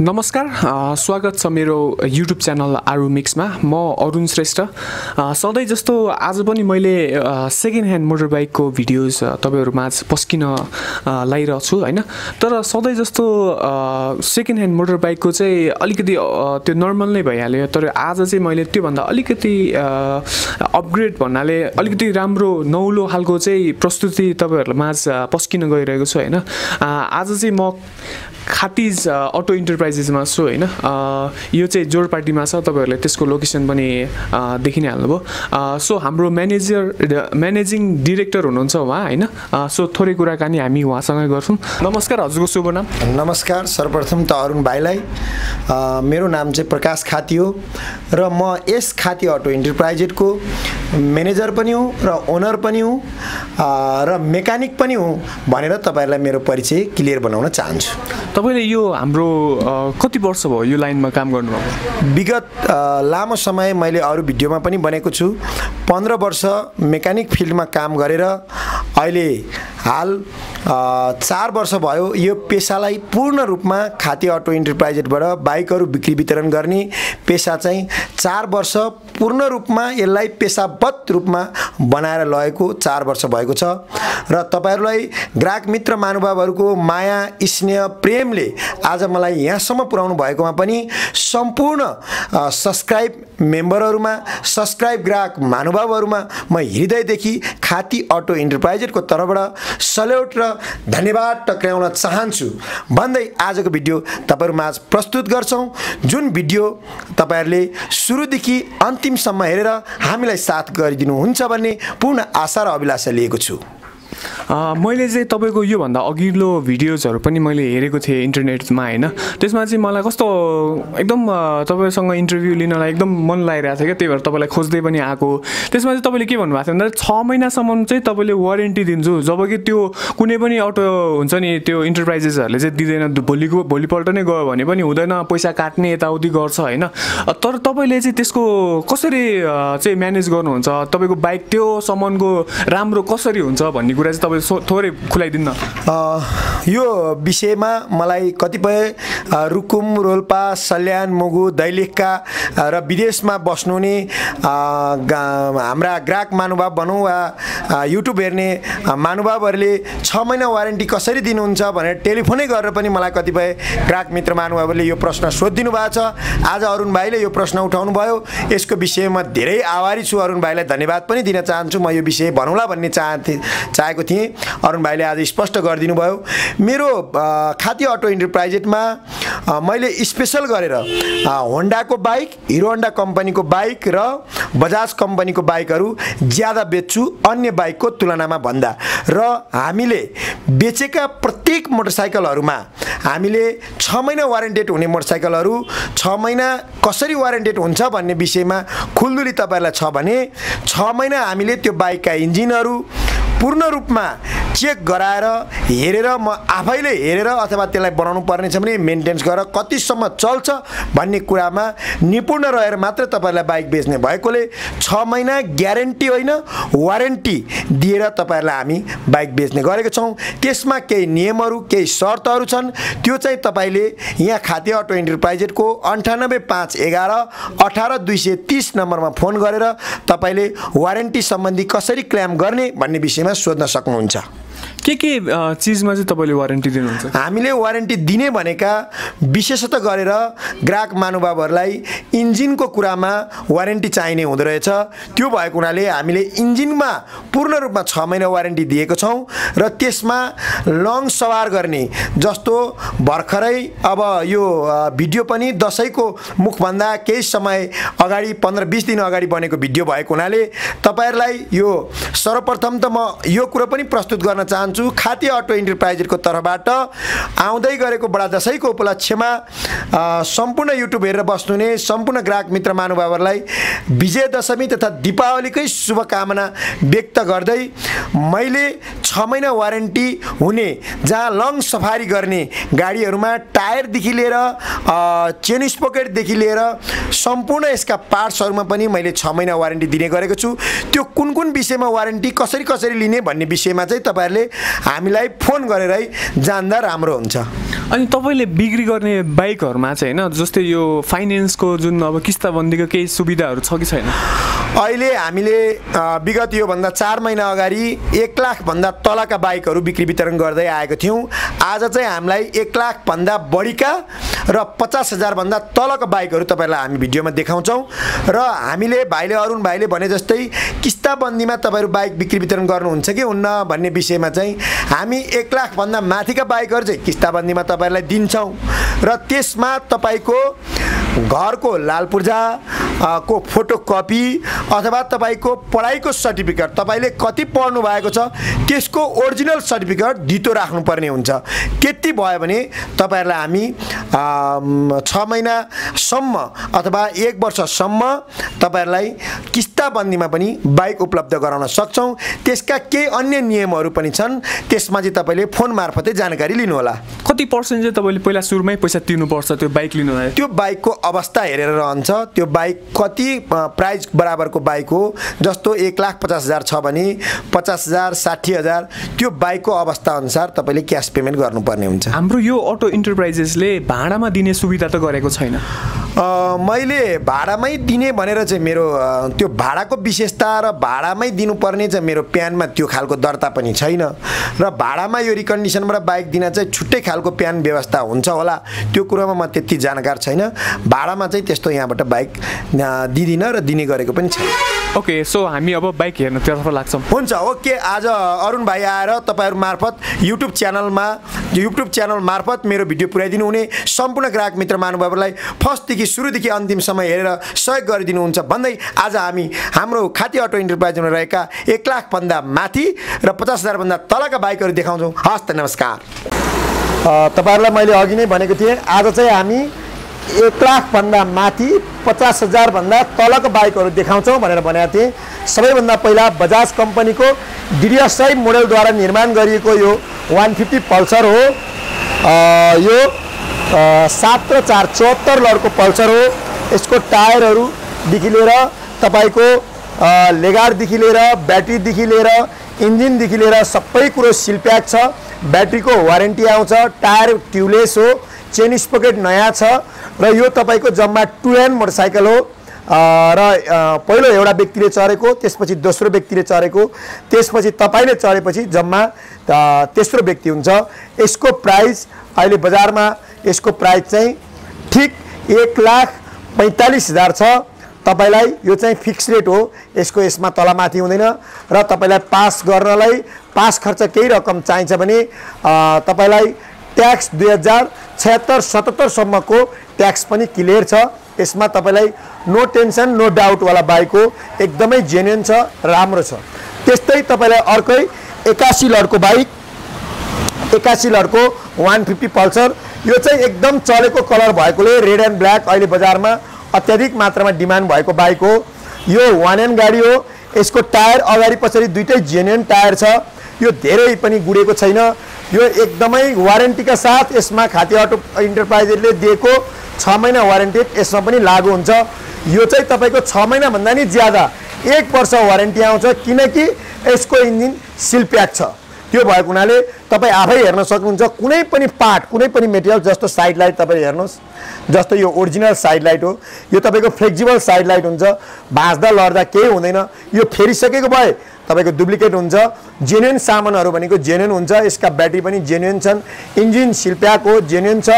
नमस्कार स्वागत छ मेरो युट्युब च्यानल आरु मिक्समा म अरुण श्रेष्ठ। सधैँ जस्तो आज पनि मैले सेकेन्ड ह्यान्ड मोटर बाइकको भिडियोज अ, तपाईँहरू माझ पस्किन अ, लागिरहेको छु होइन? तर सधैँ जस्तो सेकेन्ड ह्यान्ड मोटर बाइकको चाहिँ अलिकति त्यो नर्मल नै भइहाल्यो। तर आज चाहिँ मैले त्योभन्दा अलिकति अपग्रेड भन्नाले अलिकति राम्रो नौलो खालको चाहिँ प्रस्तुति अ, पस्किन गइरहेको छु होइन? आज चाहिँ म खातिज अटो इन्टरप्राइजेसमा छु होइन? यो चाहिँ जोरपाटीमा छ तपाईँहरूले त्यसको लोकेसन पनि देखि नै हाल्नुभयो सो हाम्रो म्यानेजर म्यानेजिङ डिरेक्टर हुनुहुन्छ उहाँ होइन? सो थोरै कुराकानी हामी उहाँसँगै गर्छौँ। नमस्कार हजुरको शुभ नाम? नमस्कार सर्वप्रथम त अरुण भाइलाई। मेरो नाम चाहिँ प्रकाश खाती हो र म यस खाती अटो इन्टरप्राइजेटको म्यानेजर पनि हुँ र ओनर पनि हुँ र मेकानिक पनि हुँ भनेर तपाईँहरूलाई मेरो परिचय क्लियर बनाउन चाहन्छु। तपाईँले यो हाम्रो कति वर्ष भयो यो लाइनमा काम गर्नुभएको? विगत लामो समय मैले अरू भिडियोमा पनि बनेको छु। पन्ध्र वर्ष मेकानिक फिल्डमा काम गरेर अहिले हाल चार वर्ष भयो यो पेसालाई पूर्ण रूपमा खाती अटो इन्टरप्राइजेटबाट बाइकहरू बिक्री वितरण गर्ने पेसा चाहिँ चार वर्ष पूर्ण रूपमा यसलाई पेसाबद्ध रूपमा बनाएर लगेको चार वर्ष भएको छ। र तपाईँहरूलाई ग्राहक मित्र महानुभावहरूको माया स्नेह प्रेमले आज मलाई यहाँसम्म पुर्याउनु भएकोमा पनि सम्पूर्ण सब्सक्राइब मेम्बरहरूमा सब्सक्राइब ग्राहक महानुभावहरूमा म हृदयदेखि खाती अटो इन्टरप्राइजेटको तर्फबाट सल्युट र धन्यवाद टक्राउन चाहन्छु। भन्दै आजको भिडियो तपाईँहरू माझ प्रस्तुत गर्छौँ। जुन भिडियो तपाईँहरूले सुरुदेखि अन्तिमसम्म हेरेर हामीलाई साथ गरिदिनुहुन्छ भन्ने पूर्ण आशा र अभिलाषा लिएको छु। मैले चाहिँ तपाईँको योभन्दा अघिल्लो भिडियोजहरू पनि मैले हेरेको थिएँ इन्टरनेटमा होइन? त्यसमा चाहिँ मलाई कस्तो एकदम तपाईँसँग इन्टरभ्यू लिनलाई एकदम मन लागिरहेको थियो क्या त्यही भएर तपाईँलाई खोज्दै पनि आएको त्यसमा चाहिँ तपाईँले के भन्नुभएको थियो भन्दा छ महिनासम्म चाहिँ तपाईँले वारेन्टी दिन्छु जब कि त्यो कुनै पनि अटो हुन्छ नि त्यो इन्टरप्राइजेसहरूले चाहिँ दिँदैन भोलिको भोलिपल्ट नै गयो भने पनि हुँदैन पैसा काट्ने यताउति गर्छ होइन? तर तपाईँले चाहिँ त्यसको कसरी चाहिँ म्यानेज गर्नुहुन्छ? तपाईँको बाइक त्यो सामानको राम्रो कसरी हुन्छ भन्ने कुरा चाहिँ तपाईँ थोरै खुलाइदिनु न अ, यो विषयमा मलाई कतिपय रुकुम रोल्पा सल्यान मुगु दैलेखका र विदेशमा बस्नुहुने हाम्रा ग्राहक महानुभाव भनौँ वा युट्युब हेर्ने महानुभावहरूले छ महिना वारेन्टी कसरी दिनुहुन्छ भनेर टेलिफोनै गरेर पनि मलाई कतिपय ग्राहक मित्र महानुभावहरूले यो प्रश्न सोधिदिनु भएको छ। आज अरुण भाइले यो प्रश्न उठाउनु भयो। यसको विषयमा धेरै आभारी छु। अरुण भाइलाई धन्यवाद पनि दिन चाहन्छु। म यो विषय भनौँला भन्ने चाहन्थे चाहेको थिएँ। अरुण भाइले आज स्पष्ट गरिदिनु भयो मेरो खाती अटो इन्टरप्राइजेटमा मैले स्पेसल गरेर होन्डाको बाइक हिरो होन्डा कम्पनीको बाइक र बजाज कम्पनीको बाइकहरू ज्यादा बेच्छु अन्य बाइकको तुलनामा भन्दा। र हामीले बेचेका प्रत्येक मोटरसाइकलहरूमा हामीले छ महिना वारेन्टेड हुने मोटरसाइकलहरू छ महिना कसरी वारेन्टेड हुन्छ भन्ने विषयमा खुल्दुली तपाईँहरूलाई छ भने छ महिना हामीले त्यो बाइकका इन्जिनहरू पूर्ण रूपमा चेक गराएर हेरेर म आफैले हेरेर अथवा त्यसलाई बनाउनु पर्ने छ भने मेन्टेन्स गरेर कतिसम्म चल्छ भन्ने कुरामा निपुण रहेर मात्र तपाईँहरूलाई बाइक बेच्ने भएकोले छ महिना ग्यारेन्टी होइन वारेन्टी दिएर तपाईँहरूलाई हामी बाइक बेच्ने गरेको छौँ। त्यसमा केही नियमहरू केही शर्तहरू छन्। त्यो चाहिँ तपाईँले यहाँ खाते अटो इन्टरप्राइजेटको अन्ठानब्बे पाँच एघार अठार दुई सय तिस नम्बरमा फोन गरेर तपाईँले वारेन्टी सम्बन्धी कसरी क्लेम गर्ने भन्ने विषयमा सोध्न सक्नुहुन्छ के के चिजमा चाहिँ तपाईँले वारेन्टी दिनुहुन्छ? हामीले वारेन्टी दिने भनेका विशेषतः गरेर ग्राहक महानुभावहरूलाई इन्जिनको कुरामा वारेन्टी चाहिने हुँदो रहेछ। त्यो भएको हुनाले हामीले इन्जिनमा पूर्ण रूपमा छ महिना वारेन्टी दिएको छौँ र त्यसमा लङ सवार गर्ने जस्तो भर्खरै अब यो भिडियो पनि दसैँको मुखभन्दा केही समय अगाडि पन्ध्र बिस दिन अगाडि बनेको भिडियो भएको हुनाले तपाईँहरूलाई यो सर्वप्रथम त म यो कुरो पनि प्रस्तुत गर्न चाहन्छु। खाती अटो इन्टरप्राइजेसको तर्फबाट आउँदै गरेको बडा दसैँको उपलक्ष्यमा सम्पूर्ण युट्युब हेरेर बस्नुहुने सम्पूर्ण ग्राहक मित्र महानुभावहरूलाई विजय दशमी तथा दीपावलीकै शुभकामना व्यक्त गर्दै मैले छ महिना वारेन्टी हुने जहाँ लङ सफारी गर्ने गाडीहरूमा टायरदेखि लिएर चेन स्पोकेटदेखि लिएर सम्पूर्ण यसका पार्ट्सहरूमा पनि मैले छ महिना वारेन्टी दिने गरेको छु। त्यो कुन कुन विषयमा वारेन्टी कसरी कसरी लिने भन्ने विषयमा चाहिँ तपाईँहरूले हामीलाई फोन गरेरै जान्दा राम्रो हुन्छ। अनि तपाईँले बिक्री गर्ने बाइकहरूमा चाहिँ होइन जस्तै यो फाइनेन्सको जुन अब किस्ताबन्दीको केही सुविधाहरू छ कि छैन? अहिले हामीले विगत योभन्दा चार महिना अगाडि एक लाखभन्दा तलका बाइकहरू बिक्री वितरण गर्दै आएको थियौँ। आज चाहिँ हामीलाई एक लाखभन्दा बढीका र पचास हजारभन्दा तलका बाइकहरू तपाईँहरूलाई हामी भिडियोमा देखाउँछौँ। र हामीले भाइले अरुण भाइले भने जस्तै किस्ताबन्दीमा तपाईँहरू बाइक बिक्री वितरण गर्नुहुन्छ कि हुन्न भन्ने विषयमा चाहिँ हामी एक लाखभन्दा माथिका बाइकहरू चाहिँ किस्ताबन्दीमा तपाईँहरूलाई दिन्छौँ। र त्यसमा तपाईँको घरको लाल पूर्जा को फोटोकपी अथवा तपाईँको पढाइको सर्टिफिकेट तपाईँले कति पढ्नु भएको छ त्यसको ओरिजिनल सर्टिफिकेट धितो राख्नुपर्ने हुन्छ। त्यति भयो भने तपाईँहरूलाई हामी छ महिनासम्म अथवा एक वर्षसम्म तपाईँहरूलाई किस्ताबन्दीमा पनि बाइक उपलब्ध गराउन सक्छौँ। त्यसका केही अन्य नियमहरू पनि छन्। त्यसमा चाहिँ तपाईँले फोन मार्फतै जानकारी लिनुहोला। कति पर्सेन्ट चाहिँ तपाईँले पहिला सुरुमै पैसा तिर्नुपर्छ त्यो बाइक लिनु त्यो बाइकको अवस्था हेरेर रहन्छ। त्यो बाइक कति प्राइज बराबरको बाइक हो? जस्तो एक लाख पचास हजार छ भने पचास हजार साठी हजार त्यो बाइकको अवस्था अनुसार तपाईँले क्यास पेमेन्ट गर्नुपर्ने हुन्छ। हाम्रो यो अटो इन्टरप्राइजेसले भाडामा दिने सुविधा त गरेको छैन। मैले भाडामै दिने भनेर चाहिँ मेरो त्यो भाडाको विशेषता र भाडामै दिनुपर्ने चाहिँ मेरो प्यानमा त्यो खालको दर्ता पनि छैन। र भाडामा यो रिकन्डिसनबाट बाइक दिन चाहिँ छुट्टै खालको प्यान व्यवस्था हुन्छ होला त्यो कुरोमा म त्यति जानकार छैन। भाडामा चाहिँ त्यस्तो यहाँबाट बाइक दिँदिनँ र दिने गरेको पनि छैन। ओके सो हामी अब बाइक हेर्नतर्फ लाग्छौँ। हुन्छ ओके आज अरुण भाइ आएर तपाईँहरू मार्फत युट्युब च्यानलमा युट्युब च्यानल मार्फत मेरो भिडियो पुऱ्याइदिनु हुने सम्पूर्ण ग्राहक मित्र महानुभावहरूलाई फर्स्टदेखि सुरुदेखि अन्तिमसम्म हेरेर सहयोग गरिदिनुहुन्छ। भन्दै आज हामी हाम्रो खाती अटो इन्टरप्राइजमा रहेका एक लाखभन्दा माथि र पचास हजारभन्दा तलका बाइकहरू देखाउँछौँ। हस्त नमस्कार। तपाईँहरूलाई मैले अघि नै भनेको थिएँ आज चाहिँ हामी एक लाखभन्दा माथि पचास हजारभन्दा तलको बाइकहरू देखाउँछौँ भनेर भनेको थिएँ। सबैभन्दा पहिला बजाज कम्पनीको डिडिएसआई मोडलद्वारा निर्माण गरिएको यो वान फिफ्टी पल्सर हो। यो सात र चार चौहत्तर लडको पल्सर हो। यसको टायरहरूदेखि लिएर तपाईँको लेगारदेखि लिएर ब्याट्रीदेखि लिएर इन्जिनदेखि लिएर सबै कुरो सिलप्याक छ। ब्याट्रीको वारेन्टी आउँछ टायर ट्युबलेस हो चेन स्पोकेट नयाँ छ र यो तपाईँको जम्मा टु एन मोटरसाइकल हो। र पहिलो एउटा व्यक्तिले चढेको त्यसपछि दोस्रो व्यक्तिले चढेको त्यसपछि तपाईँले चढेपछि जम्मा तेस्रो व्यक्ति हुन्छ। यसको प्राइस अहिले बजारमा यसको प्राइस चाहिँ ठिक एक लाख पैँतालिस हजार छ। तपाईँलाई यो चाहिँ फिक्स रेट हो यसको यसमा तलमाथि हुँदैन र तपाईँलाई पास गर्नलाई पास खर्च केही रकम चाहिन्छ भने तपाईँलाई ट्याक्स दुई हजार छत्तर सतहत्तरसम्मको ट्याक्स पनि क्लियर छ। यसमा तपाईँलाई नो टेन्सन नो डाउटवाला बाइक हो एकदमै जेन्युन छ राम्रो छ। त्यस्तै तपाईँलाई अर्कै एकासी लडको बाइक एकासी लडको वान फिफ्टी पल्सर यो चाहिँ एकदम चलेको कलर भएकोले रेड एन्ड ब्ल्याक अहिले बजारमा अत्याधिक मात्रामा डिमान्ड भएको बाइक हो। यो वान एन गाडी हो। यसको टायर अगाडि पछाडि दुइटै जेन्युन टायर छ। यो धेरै पनि गुडेको छैन। यो एकदमै वारेन्टीका साथ यसमा खाती अटो इन्टरप्राइजले दिएको छ महिना वारेन्टी यसमा पनि लागु हुन्छ। यो चाहिँ तपाईँको छ महिनाभन्दा नि ज्यादा एक वर्ष वारेन्टी आउँछ। किनकि यसको इन्जिन सिल प्याक छ। त्यो भएको हुनाले तपाईँ आफै हेर्न सक्नुहुन्छ कुनै पनि पार्ट कुनै पनि मेटेरियल जस्तो साइड लाइट तपाईँ हेर्नुहोस्। जस्तो यो ओरिजिनल साइड लाइट हो यो तपाईँको फ्लेक्जिबल साइड लाइट हुन्छ। भाँच्दा लड्दा केही हुँदैन। यो फेरिसकेको भए तपाईँको डुप्लिकेट हुन्छ। जेन्युन सामानहरू भनेको जेन्युन हुन्छ। यसका ब्याट्री पनि जेन्युन छन्। इन्जिन सिल्प्याक हो जेन्युन छ।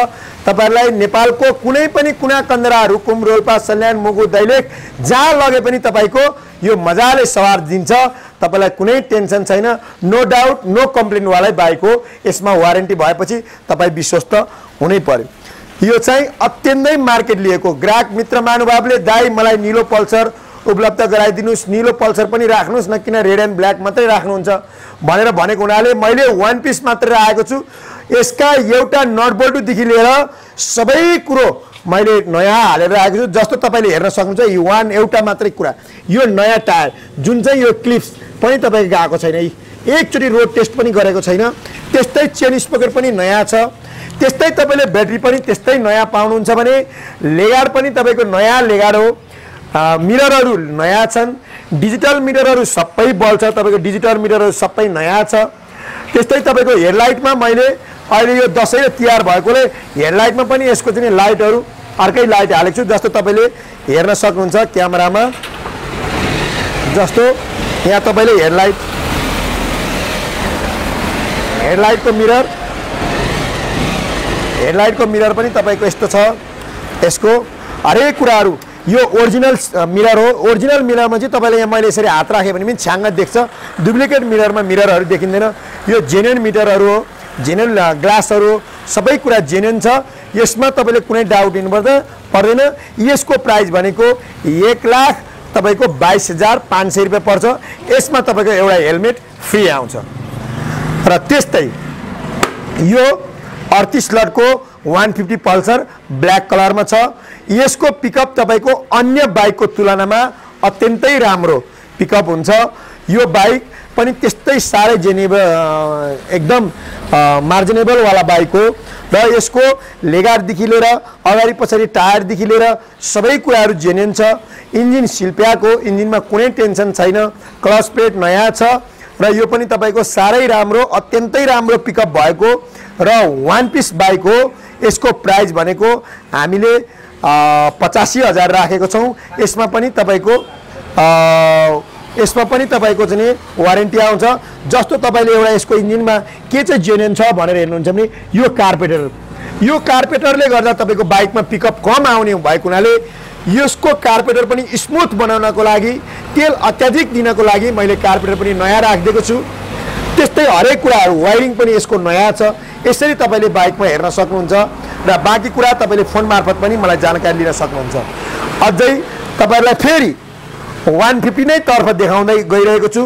तपाईँहरूलाई नेपालको कुनै पनि कुना कन्दरा रुकुम रोल्पा सल्यान मुगु दैलेख जहाँ लगे पनि तपाईँको यो मजाले सवार दिन्छ। तपाईँलाई कुनै टेन्सन छैन। नो डाउट नो कम्प्लेनवालै बाइक हो। यसमा वारेन्टी भएपछि तपाईँ विश्वस्त हुनै पर्यो। यो चाहिँ अत्यन्तै मार्केट लिएको। ग्राहक मित्र महानुभावले दाई मलाई निलो पल्सर उपलब्ध गराइदिनुहोस्। निलो पल्सर पनि राख्नुहोस् न किन रेड एन्ड ब्ल्याक मात्रै राख्नुहुन्छ। भनेर भनेको हुनाले मैले वान पिस मात्रै राखेको छु। यसका एउटा नटबल्टुदेखि लिएर सबै कुरो मैले नयाँ हालेर आएको छु जस्तो तपाईँले हेर्न सक्नुहुन्छ यो वान एउटा मात्रै कुरा। यो नयाँ टायर जुन चाहिँ यो क्लिप्स पनि तपाईँको गएको छैन एकचोटि रोड टेस्ट पनि गरेको छैन। त्यस्तै चेन स्पोकर पनि नयाँ छ। त्यस्तै तपाईँले ब्याट्री पनि त्यस्तै नयाँ पाउनुहुन्छ भने लेगाड पनि तपाईँको नयाँ लेगाड हो। मिररहरू नयाँ छन् डिजिटल मिररहरू सबै बल्छ तपाईँको डिजिटल मिररहरू सबै नयाँ छ त्यस्तै तपाईँको हेडलाइटमा मैले अहिले यो दसैँ तिहार भएकोले हेडलाइटमा पनि यसको चाहिँ लाइटहरू अर्कै लाइट हालेको छु जस्तो तपाईँले हेर्न सक्नुहुन्छ क्यामेरामा जस्तो यहाँ तपाईँले हेडलाइट हेडलाइटको मिरर हेडलाइटको मिरर पनि तपाईँको यस्तो छ यसको हरेक कुराहरू यो ओरिजिनल मिरर हो। ओरिजिनल मिररमा चाहिँ तपाईँले यहाँ मैले यसरी हात राखेँ भने पनि छ्याङ्ग देख्छ। डुप्लिकेट मिररमा मिररहरू देखिँदैन। यो जेन्युन मिटरहरू हो जेन्युन ग्लासहरू सबै कुरा जेन्युन छ। यसमा तपाईँले कुनै डाउट दिनुपर्दा पर्दैन। यसको प्राइस भनेको एक लाख तपाईँको बाइस हजार पाँच सय रुपियाँ पर्छ। यसमा तपाईँको एउटा हेलमेट फ्री आउँछ। र त्यस्तै यो अडतिस लटको वान फिफ्टी पल्सर ब्ल्याक कलरमा छ। यसको पिकअप तपाईँको अन्य बाइकको तुलनामा अत्यन्तै राम्रो पिकअप हुन्छ। यो बाइक पनि त्यस्तै साह्रै जेनेबल एकदम मार्जिनेबलवाला बाइक हो र यसको लेगारदेखि लिएर अगाडि पछाडि टायरदेखि लिएर सबै कुराहरू जेन्युन छ। इन्जिन सिल्प्याएको इन्जिनमा कुनै टेन्सन छैन क्लच प्लेट नयाँ छ र यो पनि तपाईँको साह्रै राम्रो अत्यन्तै राम्रो पिकअप भएको र वान पिस बाइक हो। यसको प्राइस भनेको हामीले पचासी हजार राखेको छौँ। यसमा पनि तपाईँको यसमा पनि तपाईँको चाहिँ वारेन्टी आउँछ। जस्तो तपाईँले एउटा यसको इन्जिनमा के चाहिँ जेन्युन छ भनेर हेर्नुहुन्छ भने यो कार्पेटर। यो कार्पेटरले गर्दा तपाईँको बाइकमा पिकअप कम आउने भएको हुनाले यसको कार्पेटर पनि स्मुथ बनाउनको लागि तेल अत्याधिक दिनको लागि मैले कार्पेटर पनि नयाँ राखिदिएको छु। त्यस्तै हरेक कुराहरू वायरिङ पनि यसको नयाँ छ। यसरी तपाईँले बाइकमा हेर्न सक्नुहुन्छ र बाँकी कुरा तपाईँले फोन मार्फत पनि मलाई जानकारी लिन सक्नुहुन्छ। अझै तपाईँहरूलाई फेरि वान फिफ्टी नै तर्फ देखाउँदै गइरहेको छु।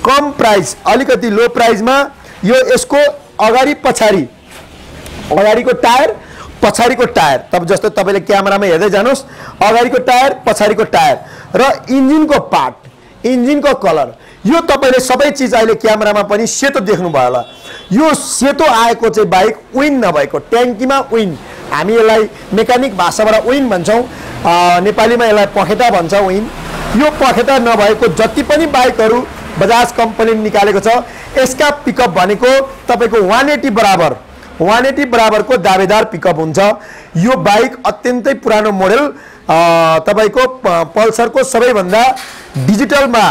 कम प्राइस अलिकति लो प्राइसमा यो यसको अगाडि पछाडि अगाडिको टायर पछाडिको टायर। तब जस्तो तपाईँले क्यामेरामा हेर्दै जानुहोस् अगाडिको टायर पछाडिको टायर। र इन्जिनको पार्ट इन्जिनको कलर। यो तपाईँले सबै चिज अहिले क्यामेरामा पनि सेतो देख्नुभयो होला। यो सेतो आएको चाहिँ बाइक विन नभएको ट्याङ्कीमा विन हामी यसलाई मेकानिक भाषाबाट विन भन्छौँ। नेपालीमा यसलाई पखेटा भन्छ विन यो पखेटा नभएको जति पनि बाइकहरू बजाज कम्पनीले निकालेको छ यसका पिकअप भनेको तपाईँको वान एट्टी बराबर। वान एट्टी बराबरको दावेदार पिकअप हुन्छ। यो बाइक अत्यन्तै पुरानो मोडल तपाईँको पल्सरको सबैभन्दा डिजिटलमा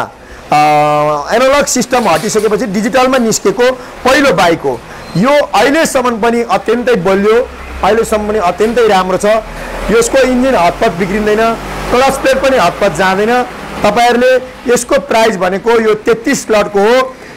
एनालग सिस्टम हटिसकेपछि डिजिटलमा निस्केको पहिलो बाइक हो। यो अहिलेसम्म पनि अत्यन्तै बलियो अहिलेसम्म पनि अत्यन्तै राम्रो छ। यसको इन्जिन हतपत बिग्रिँदैन क्लच प्लेट पनि हतपत जाँदैन। तपाईँहरूले यसको प्राइस भनेको यो तेत्तिस लटको हो।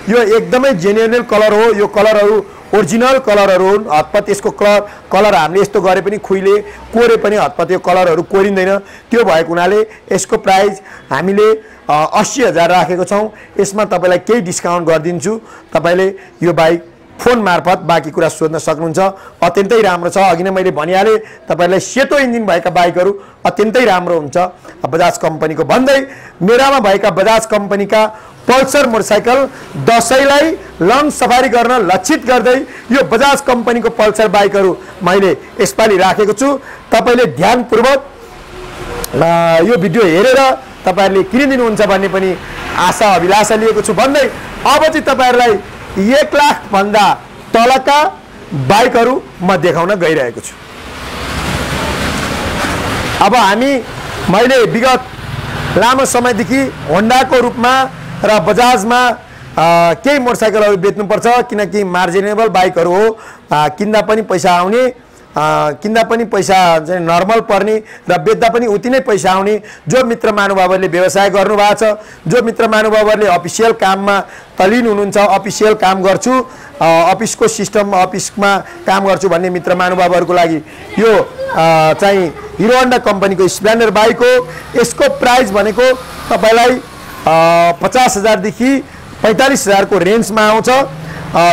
यो एकदमै जेन्युनल कलर हो। यो कलरहरू ओरिजिनल कलरहरू हुन् हतपत यसको कलर कलर हामीले यस्तो गरे पनि खुइले कोरे पनि हतपत यो कलरहरू कोरिँदैन। त्यो भएको हुनाले यसको प्राइस हामीले अस्सी हजार राखेको छौँ। यसमा तपाईँलाई केही डिस्काउन्ट गरिदिन्छु। तपाईँले यो बाइक फोन मार्फत बाँकी कुरा सोध्न सक्नुहुन्छ। अत्यन्तै राम्रो छ। अघि नै मैले भनिहालेँ तपाईँलाई सेतो इन्जिन भएका बाइकहरू अत्यन्तै राम्रो हुन्छ। बजाज कम्पनीको भन्दै मेरामा भएका बजाज कम्पनीका पल्सर मोटरसाइकल दसैँलाई लङ सफारी गर्न लक्षित गर्दै यो बजाज कम्पनीको पल्सर बाइकहरू मैले यसपालि राखेको छु। तपाईँले ध्यानपूर्वक यो भिडियो हेरेर तपाईँहरूले किनिदिनुहुन्छ भन्ने पनि आशा अभिलाषा लिएको छु। भन्दै अब चाहिँ तपाईँहरूलाई एक लाखभन्दा तलका बाइकहरू म देखाउन गइरहेको छु। अब हामी मैले विगत लामो समयदेखि होन्डाको रूपमा र बजाजमा केही मोटरसाइकलहरू बेच्नुपर्छ किनकि मार्जिनेबल बाइकहरू हो। किन्दा पनि पैसा आउने। किन्दा पनि पैसा चाहिँ नर्मल पर्ने र बेच्दा पनि उति नै पैसा आउने जो मित्र महानुभावहरूले व्यवसाय गर्नुभएको छ जो मित्र महानुभावहरूले अफिसियल काममा तलिन हुनुहुन्छ अफिसियल काम गर्छु अफिसको सिस्टम अफिसमा काम गर्छु भन्ने मित्र महानुभावहरूको लागि यो चाहिँ हिरो होन्डा कम्पनीको स्प्लेन्डर बाइक हो। यसको प्राइस भनेको तपाईँलाई पचास हजारदेखि पैँतालिस हजारको रेन्जमा आउँछ।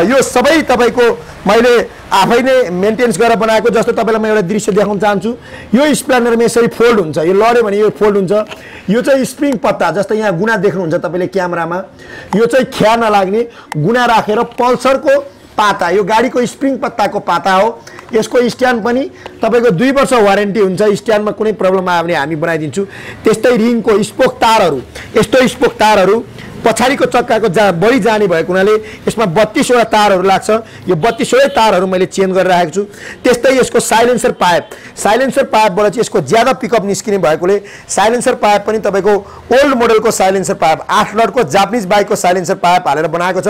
यो सबै तपाईँको मैले आफै नै मेन्टेन्स गरेर बनाएको जस्तो तपाईँलाई म एउटा दृश्य देखाउन चाहन्छु। यो स्प्लेन्डरमा यसरी फोल्ड हुन्छ। यो लड्यो भने यो फोल्ड हुन्छ। यो चाहिँ स्प्रिङ पत्ता जस्तो यहाँ गुना देख्नुहुन्छ तपाईँले क्यामेरामा। यो चाहिँ ख्या नलाग्ने गुना राखेर पल्सरको पाता यो गाडीको स्प्रिङ पत्ताको पाता हो। यसको स्ट्यान्ड पनि तपाईँको दुई वर्ष वारेन्टी हुन्छ। स्ट्यान्डमा कुनै प्रब्लम आयो भने हामी बनाइदिन्छु। त्यस्तै रिङको स्पोक तारहरू। यस्तो स्पोक तारहरू पछाडिको चक्काको जा बढी जाने भएको हुनाले यसमा बत्तिसवटा तारहरू लाग्छ। यो बत्तिसवटै तारहरू मैले चेन्ज गरेर राखेको छु। त्यस्तै यसको साइलेन्सर पाइप। साइलेन्सर पाइपबाट चाहिँ यसको ज्यादा पिकअप निस्किने भएकोले साइलेन्सर पाइप पनि तपाईँको ओल्ड मोडलको साइलेन्सर पाइप आठ लटको जापानिज बाइकको साइलेन्सर पाइप हालेर बनाएको छ।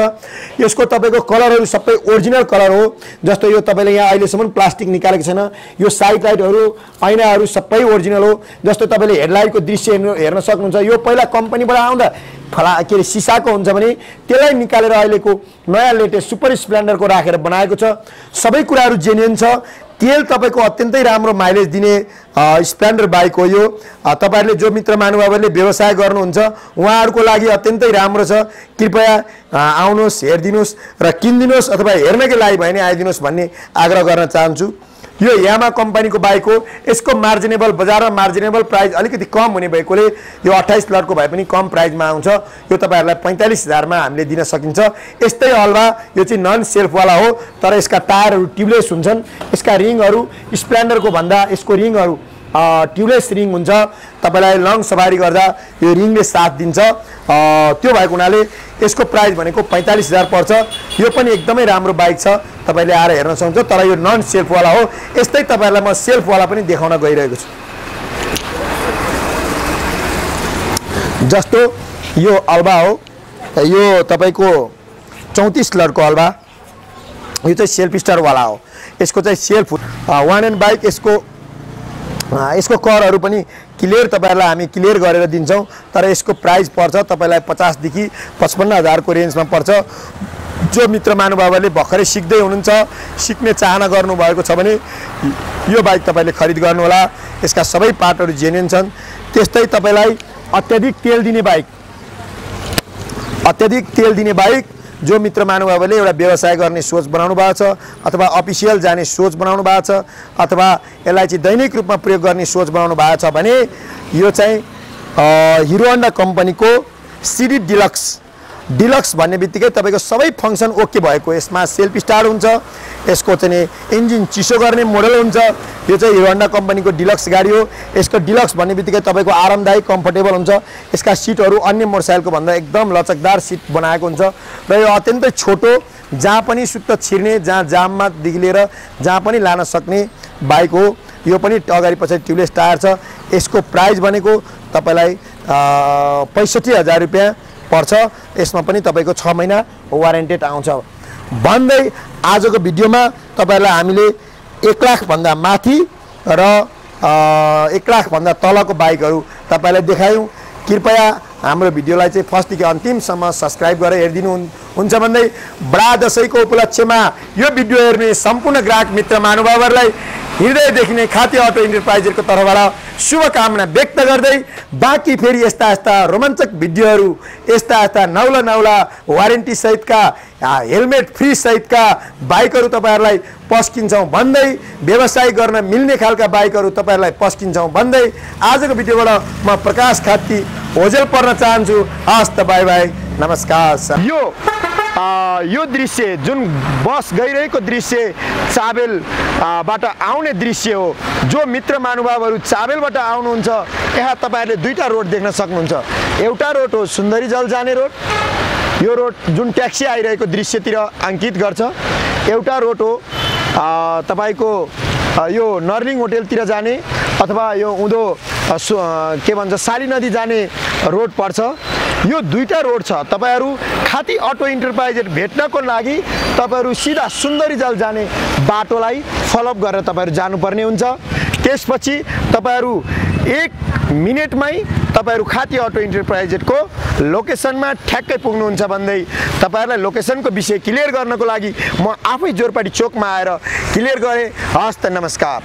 यसको तपाईँको कलरहरू सबै ओरिजिनल कलर हो जस्तो यो तपाईँले यहाँ अहिलेसम्म प्लास्टिक निकालेको छैन। यो साइड लाइटहरू ऐनाहरू सबै ओरिजिनल हो जस्तो तपाईँले हेडलाइटको दृश्य हेर्नु हेर्न सक्नुहुन्छ। यो पहिला कम्पनीबाट आउँदा फला के अरे सिसाको हुन्छ भने त्यसलाई निकालेर अहिलेको नयाँ लेटेस्ट सुपर स्प्लेन्डरको राखेर बनाएको छ। सबै कुराहरू जेन्युन छ। तेल तपाईँको अत्यन्तै राम्रो माइलेज दिने स्प्लेन्डर बाइक हो यो। तपाईँहरूले जो मित्र महानुभावहरूले व्यवसाय गर्नुहुन्छ उहाँहरूको लागि अत्यन्तै राम्रो छ। कृपया आउनुहोस् हेरिदिनुहोस् र किनिदिनुहोस् अथवा हेर्नकै लागि भयो भने आइदिनुहोस् भन्ने आग्रह गर्न चाहन्छु। यो यामा कम्पनीको बाइक हो। यसको मार्जिनेबल बजारमा मार्जिनेबल प्राइस अलिकति कम हुने भएकोले यो अट्ठाइस लटको भए पनि कम प्राइसमा आउँछ। यो तपाईँहरूलाई पैँतालिस हजारमा हामीले दिन सकिन्छ। यस्तै हलवा यो चाहिँ नन सेल्फवाला हो तर यसका टायरहरू ट्युबलेस हुन्छन्। यसका रिङहरू स्प्लेन्डरको भन्दा यसको रिङहरू ट्युबलेस रिङ हुन्छ। तपाईँलाई लङ सवारी गर्दा यो रिङले साथ दिन्छ। त्यो भएको हुनाले यसको प्राइस भनेको पैँतालिस हजार पर्छ। यो पनि एकदमै राम्रो बाइक छ। तपाईँले आएर हेर्न सक्नुहुन्छ तर यो नन सेल्फवाला हो। यस्तै तपाईँहरूलाई म सेल्फवाला पनि देखाउन गइरहेको छु। जस्तो यो अल्बा हो यो तपाईँको चौतिस कलरको अल्बा। यो चाहिँ सेल्फ स्टारवाला हो। यसको चाहिँ सेल्फ वान एन्ड बाइक यसको यसको करहरू पनि क्लियर तपाईँहरूलाई हामी क्लियर गरेर दिन्छौँ तर यसको प्राइस पर्छ तपाईँलाई पचासदेखि पचपन्न हजारको रेन्जमा पर्छ। जो मित्र महानुभावहरूले भर्खरै सिक्दै हुनुहुन्छ सिक्ने चाहना गर्नुभएको छ भने यो बाइक तपाईँले खरिद गर्नुहोला। यसका सबै पार्टहरू जेन्युन छन्। त्यस्तै तपाईँलाई अत्याधिक तेल दिने बाइक अत्याधिक तेल दिने बाइक जो मित्र महानुभावले एउटा व्यवसाय गर्ने सोच बनाउनु भएको छ अथवा अफिसियल जाने सोच बनाउनु भएको छ अथवा यसलाई चाहिँ दैनिक रूपमा प्रयोग गर्ने सोच बनाउनु भएको छ भने यो चाहिँ हिरो होन्डा कम्पनीको सिडी डिलक्स। डिलक्स भन्ने बित्तिकै तपाईँको सबै फङ्सन ओके भएको यसमा सेल्फ स्टार्ट हुन्छ। यसको चाहिँ इन्जिन चिसो गर्ने मोडल हुन्छ। यो चाहिँ हिरो होन्डा कम्पनीको डिलक्स गाडी हो। यसको डिलक्स भन्ने बित्तिकै तपाईँको आरामदायी कम्फर्टेबल हुन्छ। यसका सिटहरू अन्य मोटरसाइकलको भन्दा एकदम लचकदार सिट बनाएको हुन्छ। र यो अत्यन्तै छोटो जहाँ पनि सुत्त छिर्ने जहाँ जाममादेखि लिएर जहाँ पनि लान सक्ने बाइक हो। यो पनि अगाडि पछाडि ट्युबलेस टायर छ। यसको प्राइस भनेको तपाईँलाई पैँसठी हजार रुपियाँ पर्छ। यसमा पनि तपाईँको छ महिना वारेन्टेड आउँछ। भन्दै आजको भिडियोमा तपाईँहरूलाई हामीले एक लाखभन्दा माथि र एक लाखभन्दा तलको बाइकहरू तपाईँलाई देखायौँ। कृपया हाम्रो भिडियोलाई चाहिँ फर्स्टदेखि अन्तिमसम्म सब्सक्राइब गरेर हेरिदिनु हुन्- हुन्छ भन्दै बडा दसैँको उपलक्ष्यमा यो भिडियो हेर्ने सम्पूर्ण ग्राहक मित्र महानुभावहरूलाई हृदयदेखि नै खाती अटो इन्टरप्राइजहरूको तर्फबाट शुभकामना व्यक्त गर्दै बाँकी फेरि यस्ता यस्ता रोमाञ्चक भिडियोहरू यस्ता यस्ता नौला नौला वारेन्टी सहितका हेलमेट फ्री सहितका बाइकहरू तपाईँहरूलाई पस्किन्छौँ भन्दै व्यवसाय गर्न मिल्ने खालका बाइकहरू तपाईँहरूलाई पस्किन्छौँ भन्दै आजको भिडियोबाट म प्रकाश खाती होजेल पर्न चाहन्छु। हस् त बाई बाई। नमस्कार यो आ, यो दृश्य जुन बस गइरहेको दृश्य चाबेल आ, बाट आउने दृश्य हो जो मित्र महानुभावहरू चाबेलबाट आउनुहुन्छ यहाँ तपाईँहरूले दुईवटा रोड देख्न सक्नुहुन्छ। एउटा रोड हो सुन्दरी जल जाने रोड यो रोड जुन ट्याक्सी आइरहेको दृश्यतिर अङ्कित गर्छ। एउटा रोड हो तपाईँको यो नर्लिङ होटेलतिर जाने अथवा यो उँधो के भन्छ साली नदी जाने रोड पर्छ। यो दुईवटा रोड छ। तपाईँहरू खाती अटो इन्टरप्राइजेट भेट्नको लागि तपाईँहरू सिधा सुन्दरी जल जाने बाटोलाई फलोअप गरेर तपाईँहरू जानुपर्ने हुन्छ। त्यसपछि तपाईँहरू एक मिनटमै तपाईँहरू खाती अटो इन्टरप्राइजेटको लोकेसनमा ठ्याक्कै पुग्नुहुन्छ भन्दै तपाईँहरूलाई लोकेसनको विषय क्लियर गर्नको लागि म आफै जोरपाटी चोकमा आएर क्लियर गरेँ। हस् त नमस्कार।